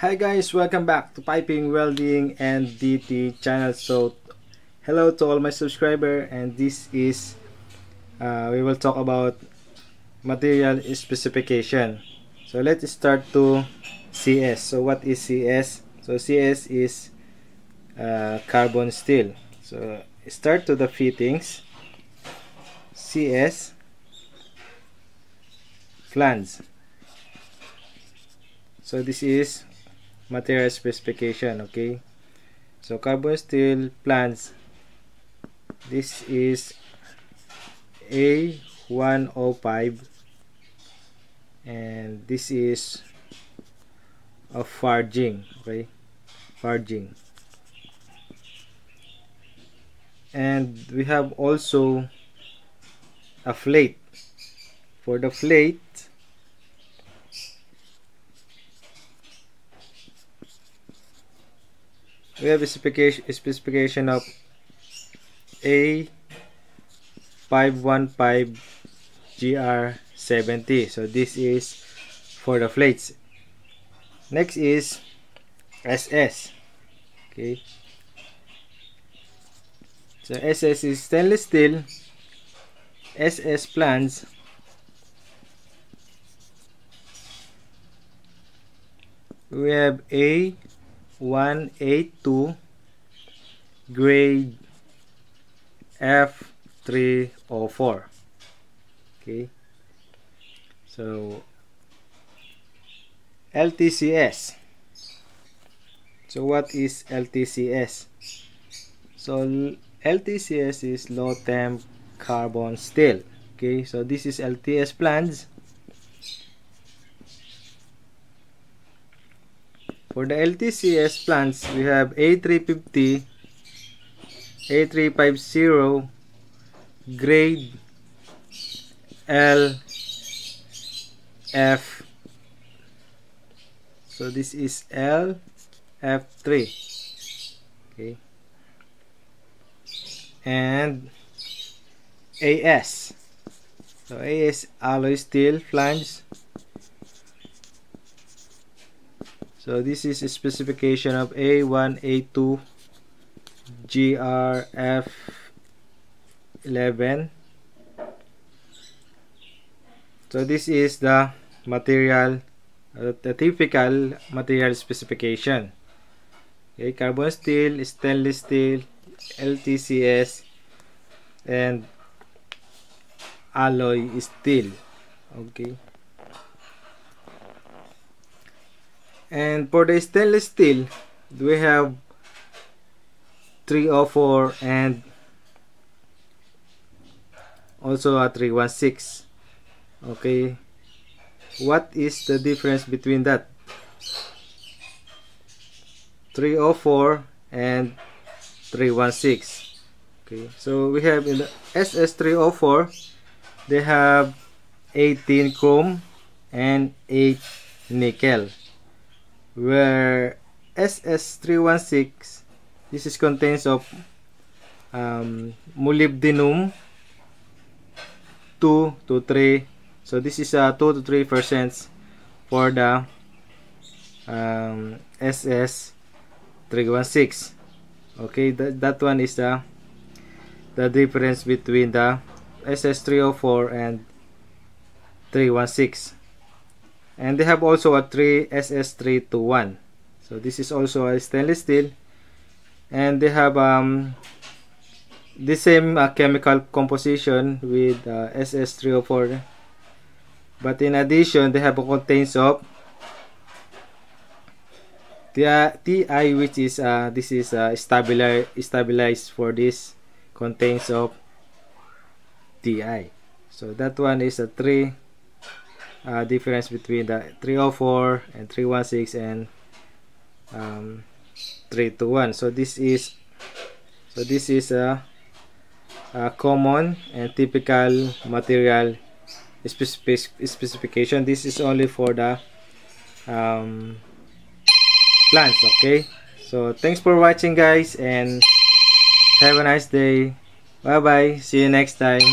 Hi guys, welcome back to Piping, Welding, NDT channel. So, hello to all my subscriber and this is, uh, we will talk about material specification. So, let's start to CS. So, what is CS? So, CS is uh, carbon steel. So, start to the fittings. CS flange. So, this is material specification okay? So carbon steel flange this is A105 and this is a forging okay? Forging. And we have also a plate for the plate we have a specification, a specification of A515 GR70 so this is for the plates next is SS okay. So SS is stainless steel. SS flange we have A 182 grade F304 okay. So LTCS so what is LTCS so LTCS is low temp carbon steel. Okay. So this is LTS plans For the LTCS flange, we have A350, A350, grade L, F. So this is L, F3. Okay. And AS. So AS alloy steel flange So this is specification of A1, A2, GRF11. So this is the material, uh, the typical material specification. Okay, carbon steel, stainless steel, LTCS, and alloy steel. Okay. And for the stainless steel we have 304 and also a 316 okay. What is the difference between that? 304 and 316 okay. So we have in the SS304 they have 18 chrome and 8 nickel where SS316 this is contains of um, molybdenum 2 to 3 so this is a uh, 2 to 3 percent for the um, SS316 okay that, that one is the the difference between the SS304 and 316 and they have also a 3 SS321 so this is also a stainless steel. And they have um, the same uh, chemical composition with uh, SS304 but in addition they have a contains of the TI which is uh, this is uh, stabilized stabilized for this contains of TI so that one is a 3 uh, difference between the 304 and 316 and um, 321 so this is so this is a, a common and typical material specific specification. This is only for the um, flange okay? So thanks for watching guys and have a nice day. Bye bye see you next time